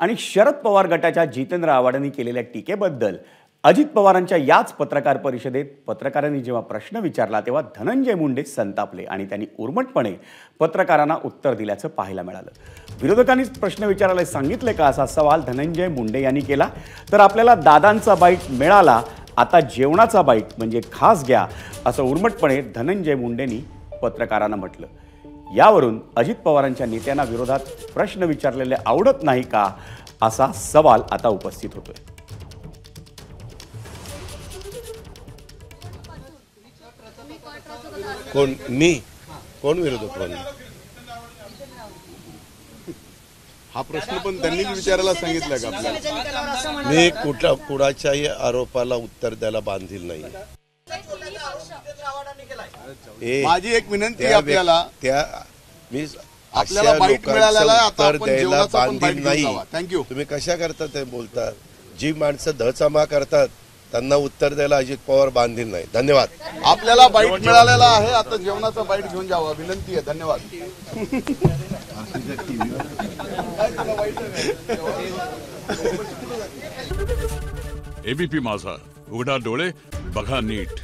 आणि शरद पवार गटाच्या जितेंद्र आव्हाडांनी केलेल्या टीकेबद्दल अजित पवारांच्या याच पत्रकार परिषदेत पत्रकारांनी जेव्हा प्रश्न विचारला तेव्हा धनंजय मुंडे संतापले आणि त्यांनी उर्मटपणे पत्रकारांना उत्तर दिल्याचं पाहायला मिळालं. विरोधकांनीच प्रश्न विचारायला सांगितले का असा सवाल धनंजय मुंडे यांनी केला? तर आपल्याला दादांचा बाईट मिळाला आता जेवणाचा बाईट म्हणजे खास घ्या असं उर्मटपणे धनंजय मुंडेंनी पत्रकारांना म्हटलं. यावरून अजित पवारांच्या नेत्यांना विरोधात प्रश्न विचारलेले आवडत नाही का असा सवाल आता उपस्थित होतोय. कोण? मी? कोण विरोधक कोण? हा प्रश्न पण त्यांनीच विचारायला सांगितलं का आपल्याला? मी कुठल्या कुणाच्याही आरोपाला उत्तर द्यायला बांधील नाही. ए, माझी एक विनंती आहे त्या आपल्याला त्या मी आपल्याला अशा बाईट लोकांचं मिळालेला आहे, आता उत्तर आपण द्यायला जेवणाचा पण बाईट बांधील घेऊन नाही. जावा. Thank you. तुम्ही कशा करता ते बोलतात. जी माणसं दचमा करतात त्यांना उत्तर द्यायला अजित पवार बांधील नाही. धन्यवाद. आपल्याला बाईट मिळालेला आहे आता जेवणाचा बाईट घेऊन जावा. विनंती आहे धन्यवाद. एबीपी माझा. उघडा डोळे बघा नीट.